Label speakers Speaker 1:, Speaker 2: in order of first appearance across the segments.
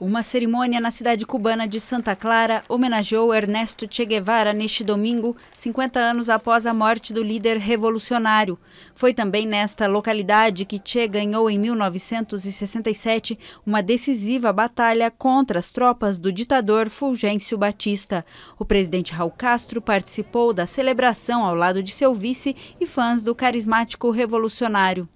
Speaker 1: Uma cerimônia na cidade cubana de Santa Clara homenageou Ernesto Che Guevara neste domingo, 50 anos após a morte do líder revolucionário. Foi também nesta localidade que Che ganhou em 1967 uma decisiva batalha contra as tropas do ditador Fulgêncio Batista. O presidente Raul Castro participou da celebração ao lado de seu vice e fãs do carismático revolucionário.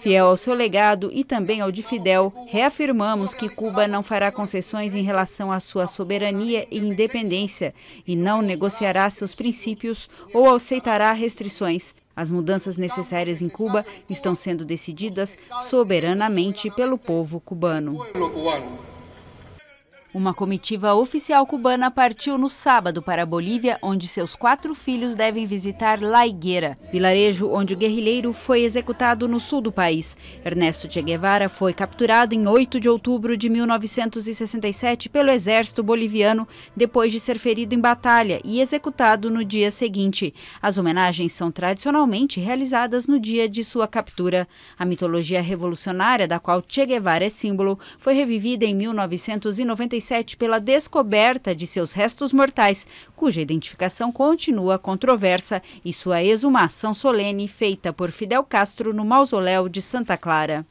Speaker 1: Fiel ao seu legado e também ao de Fidel, reafirmamos que Cuba não fará concessões em relação à sua soberania e independência e não negociará seus princípios ou aceitará restrições. As mudanças necessárias em Cuba estão sendo decididas soberanamente pelo povo cubano. Uma comitiva oficial cubana partiu no sábado para a Bolívia, onde seus quatro filhos devem visitar La Higuera, vilarejo onde o guerrilheiro foi executado no sul do país. Ernesto Che Guevara foi capturado em 8 de outubro de 1967 pelo exército boliviano, depois de ser ferido em batalha e executado no dia seguinte. As homenagens são tradicionalmente realizadas no dia de sua captura. A mitologia revolucionária, da qual Che Guevara é símbolo, foi revivida em 1997 pela descoberta de seus restos mortais, cuja identificação continua controversa, e sua exumação solene feita por Fidel Castro no mausoléu de Santa Clara.